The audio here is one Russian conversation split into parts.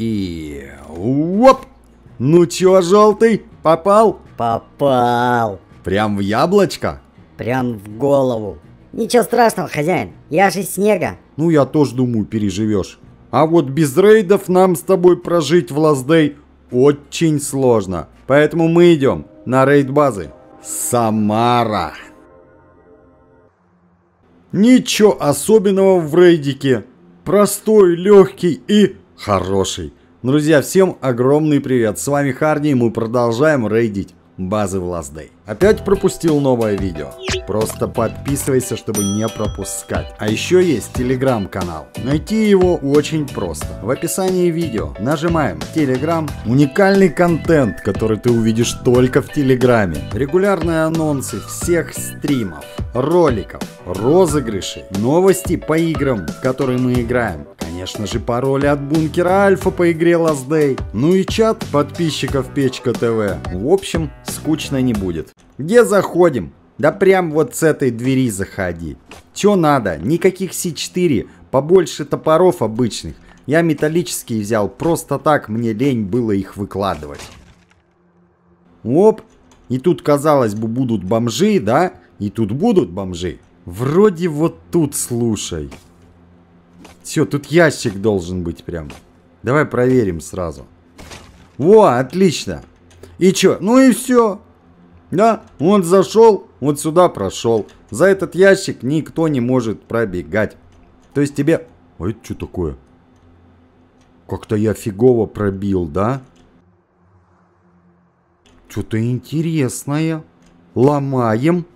И... Оп! Ну чё, желтый, попал? Попал. Прям в яблочко? Прям в голову. Ничего страшного, хозяин. Я же снега. Ну, я тоже думаю, переживешь. А вот без рейдов нам с тобой прожить в Лаздей очень сложно. Поэтому мы идем на рейд базы. Самара. Ничего особенного в рейдике. Простой, легкий и хороший. Друзья, всем огромный привет. С вами Харди и мы продолжаем рейдить базы в Last Day. Опять пропустил новое видео? Просто подписывайся, чтобы не пропускать. А еще есть телеграм-канал. Найти его очень просто. В описании видео нажимаем Телеграм. Уникальный контент, который ты увидишь только в Телеграме. Регулярные анонсы всех стримов, роликов, розыгрышей, новости по играм, в которые мы играем. Конечно же, пароли от бункера Альфа по игре Last Day. Ну и чат подписчиков Печка ТВ. В общем, скучно не будет. Где заходим? Да прям вот с этой двери заходи. Чё надо? Никаких С4, побольше топоров обычных. Я металлические взял, просто так мне лень было их выкладывать. Оп, и тут, казалось бы, будут бомжи, да? И тут будут бомжи. Вроде вот тут, слушай. Все, тут ящик должен быть прям. Давай проверим сразу. Во, отлично. И чё? Ну и все. Да, он зашел, вот сюда прошел. За этот ящик никто не может пробегать. То есть тебе... А это что такое? Как-то я фигово пробил, да? Что-то интересное. Ломаем.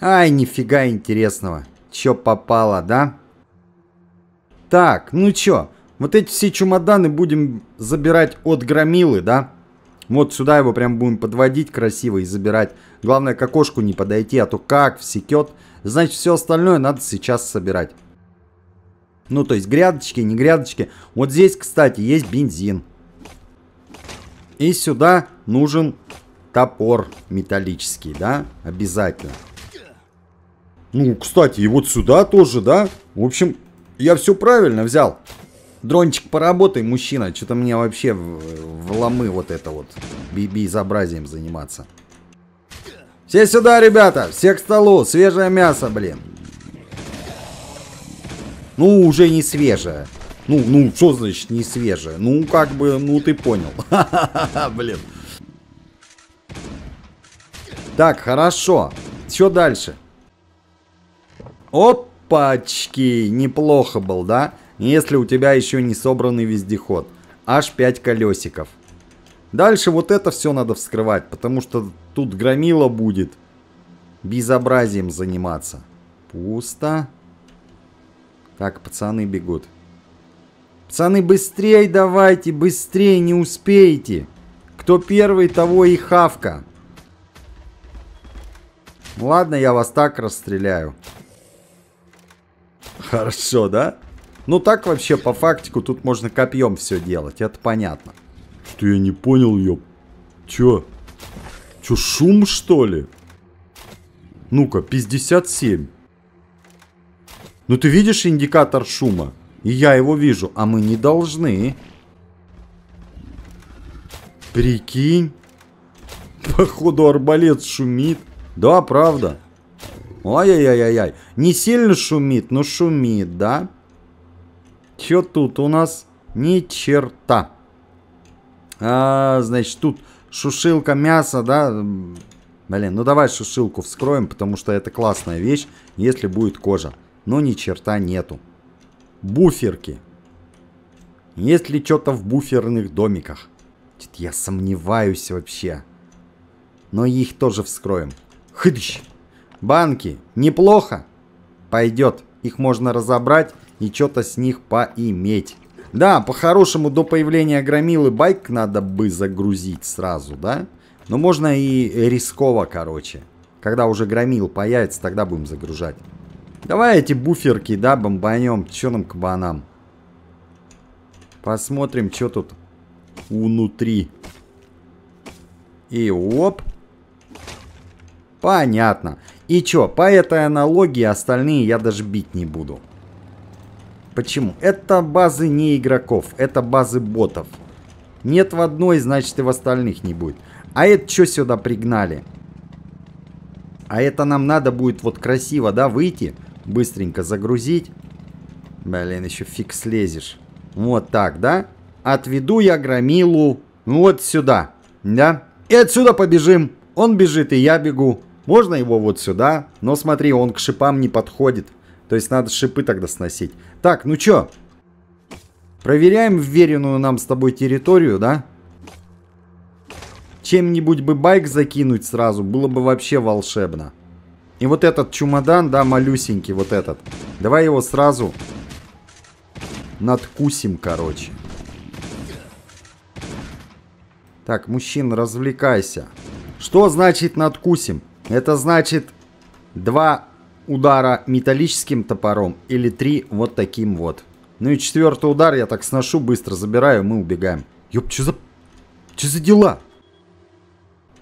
Ай, нифига интересного. Чё попало, да? Так, ну чё, вот эти все чемоданы будем забирать от громилы, да? Вот сюда его прям будем подводить красиво и забирать. Главное к окошку не подойти, а то как всекет. Значит, все остальное надо сейчас собирать. Ну, то есть грядочки, не грядочки. Вот здесь, кстати, есть бензин. И сюда нужен топор металлический, да? Обязательно. Ну, кстати, и вот сюда тоже, да? В общем, я все правильно взял. Дрончик, поработай, мужчина. Что-то мне вообще в, в ломы вот это вот безобразием заниматься. Все сюда, ребята! Все к столу! Свежее мясо, блин! Ну, уже не свежее. Ну, ну, что значит не свежее? Ну, как бы, ну, ты понял. Блин. Так, хорошо. Что дальше? Опачки! Неплохо был, да? Если у тебя еще не собранный вездеход. Аж 5 колесиков. Дальше вот это все надо вскрывать, потому что тут громила будет безобразием заниматься. Пусто. Так, пацаны бегут. Пацаны, быстрее давайте, быстрее, не успеете. Кто первый, того и хавка. Ладно, я вас так расстреляю. Хорошо, да? Ну так вообще по фактику тут можно копьем все делать, это понятно. Что я не понял, ёп. Чё? Чё, шум что ли? Ну-ка, 57. Ну ты видишь индикатор шума? И я его вижу, а мы не должны. Прикинь. Походу арбалет шумит. Да, правда. Ай-яй-яй-яй. Не сильно шумит, но шумит, да? Чё тут у нас? Ни черта. А, значит, тут шушилка мяса, да? Блин, ну давай шушилку вскроем, потому что это классная вещь, если будет кожа. Но ни черта нету. Буферки. Есть ли что-то в буферных домиках? Я сомневаюсь вообще. Но их тоже вскроем. Хыдыщ. Банки. Неплохо. Пойдет. Их можно разобрать и что-то с них поиметь. Да, по-хорошему до появления громилы байк надо бы загрузить сразу, да? Но можно и рисково, короче. Когда уже громил появится, тогда будем загружать. Давай эти буферки, да, бомбанем. Че нам кабанам? Посмотрим, что тут внутри. И оп. Понятно. И чё, по этой аналогии остальные я даже бить не буду. Почему? Это базы не игроков, это базы ботов. Нет в одной, значит и в остальных не будет. А это что сюда пригнали? А это нам надо будет вот красиво, да, выйти, быстренько загрузить. Блин, еще фиг слезешь. Вот так, да? Отведу я громилу вот сюда, да? И отсюда побежим. Он бежит, и я бегу. Можно его вот сюда, но смотри, он к шипам не подходит. То есть надо шипы тогда сносить. Так, ну чё? Проверяем вверенную нам с тобой территорию, да? Чем-нибудь бы байк закинуть сразу, было бы вообще волшебно. И вот этот чемодан, да, малюсенький, вот этот. Давай его сразу надкусим, короче. Так, мужчина, развлекайся. Что значит надкусим? Это значит два удара металлическим топором или три вот таким вот. Ну и четвертый удар я так сношу, быстро забираю, мы убегаем. Ёп, что за... Что за дела?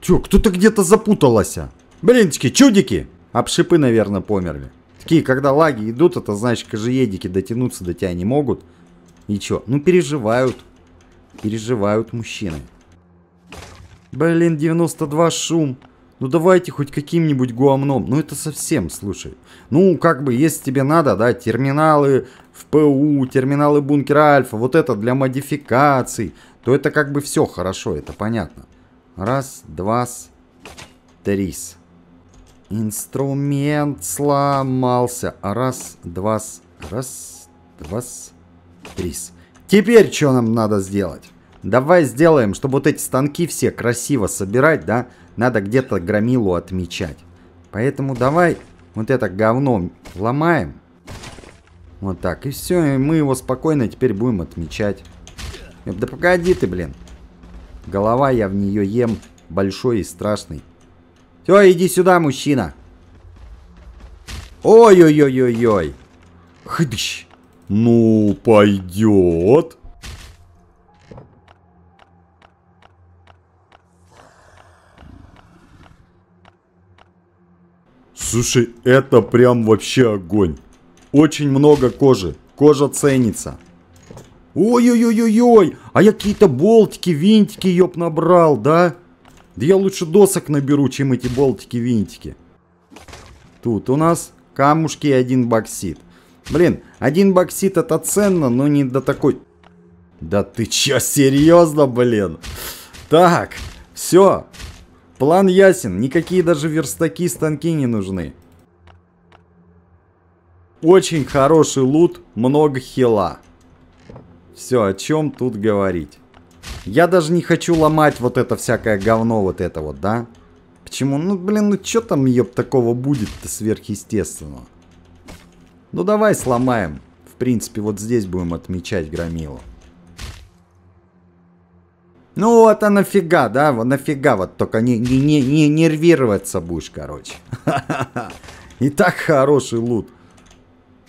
Чё, кто-то где-то запуталась. Блинчики, чудики! Обшипы, наверное, померли. Такие, когда лаги идут, это значит, кожеедики дотянуться до тебя не могут. И чё? Ну, переживают. Переживают мужчины. Блин, 92 шум. Ну давайте хоть каким-нибудь гуамном. Ну это совсем, слушай. Ну, как бы, если тебе надо, да, терминалы в ПУ, терминалы бункера Альфа, вот это для модификаций, то это как бы все хорошо, это понятно. Раз, два, три. Инструмент сломался. Раз, два, раз, два, три. Теперь что нам надо сделать? Давай сделаем, чтобы вот эти станки все красиво собирать, да? Надо где-то громилу отмечать. Поэтому давай вот это говно ломаем. Вот так. И все, и мы его спокойно теперь будем отмечать. Да погоди ты, блин. Голова я в нее ем большой и страшный. Все, иди сюда, мужчина. Ой-ой-ой-ой-ой. Ну, пойдет. Слушай, это прям вообще огонь. Очень много кожи. Кожа ценится. Ой-ой-ой-ой-ой. А я какие-то болтики, винтики, ёб, набрал, да? Да я лучше досок наберу, чем эти болтики, винтики. Тут у нас камушки и один боксит. Блин, один боксит это ценно, но не до такой... Да ты чё, серьезно, блин? Так, все, План ясен, никакие даже верстаки, станки не нужны. Очень хороший лут, много хила. Все, о чем тут говорить. Я даже не хочу ломать вот это всякое говно, вот это вот, да? Почему? Ну, блин, ну что там, ёб, такого будет-то сверхъестественного? Ну, давай сломаем. В принципе, вот здесь будем отмечать громилу. Ну вот а нафига, да, вот нафига вот только не, не, не, не нервироваться будешь, короче. И так хороший лут.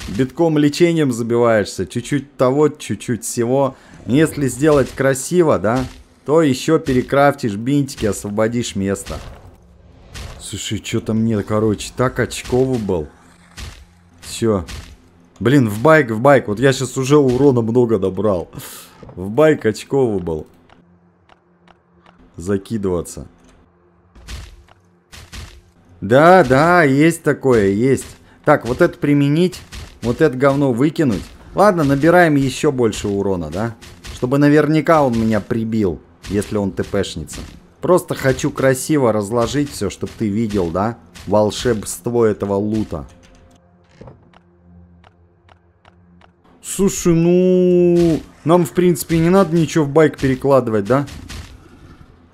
Битком лечением забиваешься, чуть-чуть того, чуть-чуть всего. Если сделать красиво, да, то еще перекрафтишь бинтики, освободишь место. Слушай, что-то мне, короче, так очково был. Все. Блин, в байк, в байк. Вот я сейчас уже урона много добрал. В байк очково был закидываться. Да, да, есть такое, есть. Так, вот это применить, вот это говно выкинуть. Ладно, набираем еще больше урона, да? Чтобы наверняка он меня прибил, если он ТПшница. Просто хочу красиво разложить все, чтобы ты видел, да? Волшебство этого лута. Слушай, ну... Нам, в принципе, не надо ничего в байк перекладывать, да?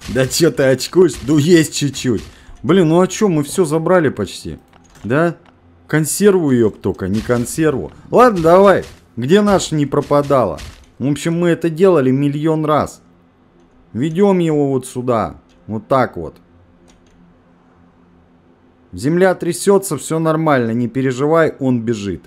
Да че ты очкуешь? Ну есть чуть-чуть. Блин, ну а чё, мы все забрали почти. Да? Консерву ее только, не консерву. Ладно, давай. Где наша не пропадала? В общем, мы это делали миллион раз. Ведем его вот сюда. Вот так вот. Земля трясется, все нормально, не переживай, он бежит.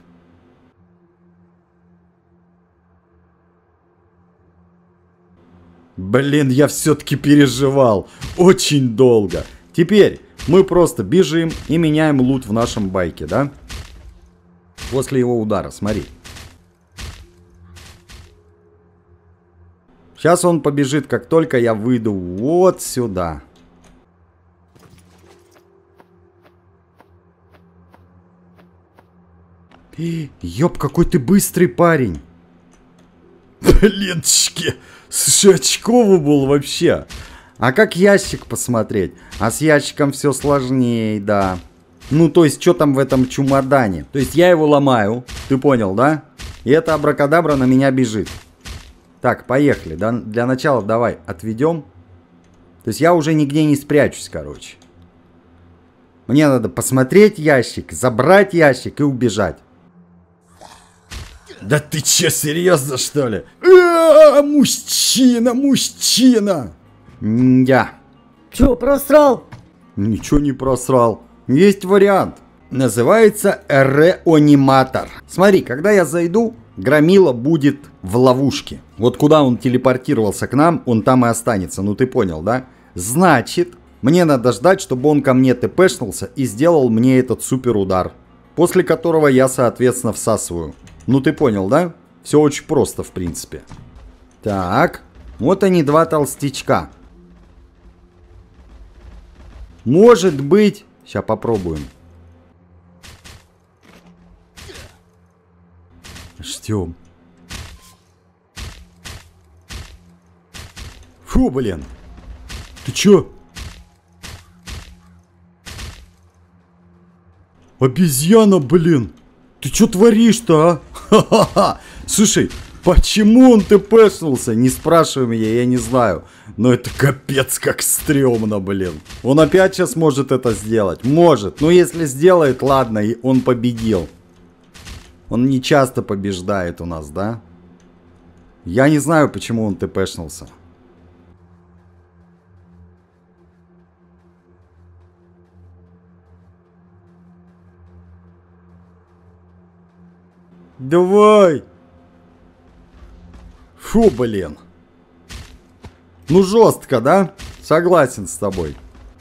Блин, я все-таки переживал. Очень долго. Теперь Мы просто бежим и меняем лут в нашем байке, да? После его удара, смотри. Сейчас он побежит, как только я выйду вот сюда. Ёб, какой ты быстрый парень. Блинчики, слушай, очковый был вообще. А как ящик посмотреть? А с ящиком все сложнее, да. Ну, то есть, что там в этом чемодане? То есть, я его ломаю, ты понял, да? И эта абракадабра на меня бежит. Так, поехали. Да, для начала давай отведем. То есть, я уже нигде не спрячусь, короче. Мне надо посмотреть ящик, забрать ящик и убежать. Да ты че, серьезно что ли? А, мужчина, мужчина! Я. Чё, просрал? Ничего не просрал. Есть вариант. Называется реаниматор. Смотри, когда я зайду, Громила будет в ловушке. Вот куда он телепортировался к нам, он там и останется. Ну ты понял, да? Значит, мне надо ждать, чтобы он ко мне тпшнулся и сделал мне этот супер удар. После которого я, соответственно, всасываю. Ну ты понял, да? Все очень просто, в принципе. Так, вот они два толстячка. Может быть... Сейчас попробуем. Ждем. Фу, блин. Ты чё? Обезьяна, блин. Ты чё творишь-то, а? Слушай, Почему он тпшнулся? Не спрашивай меня, я не знаю. Но это капец как стрёмно, блин. Он опять сейчас может это сделать. Может. Но если сделает, ладно, и он победил. Он не часто побеждает у нас, да? Я не знаю, почему он тпшнулся. Давай! Фу, блин. Ну, жестко, да? Согласен с тобой.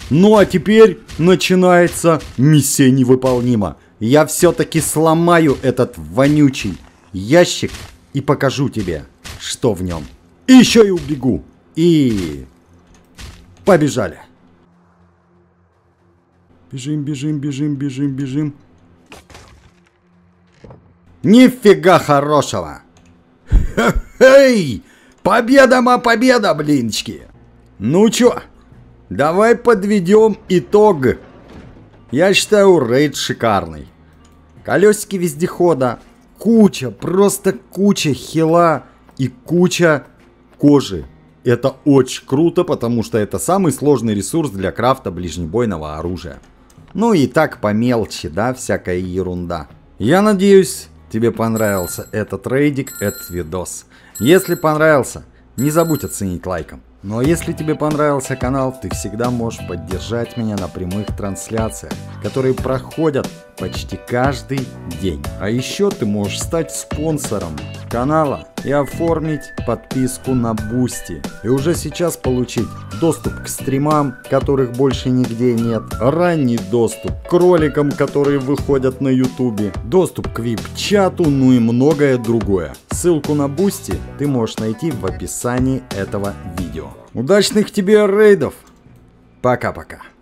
Ну, а теперь начинается миссия невыполнима. Я все-таки сломаю этот вонючий ящик и покажу тебе, что в нем. И еще и убегу. И... Побежали. Бежим, бежим, бежим, бежим, бежим. Нифига хорошего. Эй! Победа, ма победа, блинчики! Ну чё, давай подведем итог. Я считаю, рейд шикарный. Колесики вездехода, куча, просто куча хила и куча кожи. Это очень круто, потому что это самый сложный ресурс для крафта ближнебойного оружия. Ну и так по мелочи, да, всякая ерунда. Я надеюсь, тебе понравился этот рейдик, этот видос. Если понравился, не забудь оценить лайком. Ну а если тебе понравился канал, ты всегда можешь поддержать меня на прямых трансляциях, которые проходят почти каждый день. А еще ты можешь стать спонсором канала и оформить подписку на Boosty. И уже сейчас получить доступ к стримам, которых больше нигде нет, ранний доступ к роликам, которые выходят на ютубе, доступ к вип-чату, ну и многое другое. Ссылку на Boosty ты можешь найти в описании этого видео. Удачных тебе рейдов! Пока-пока.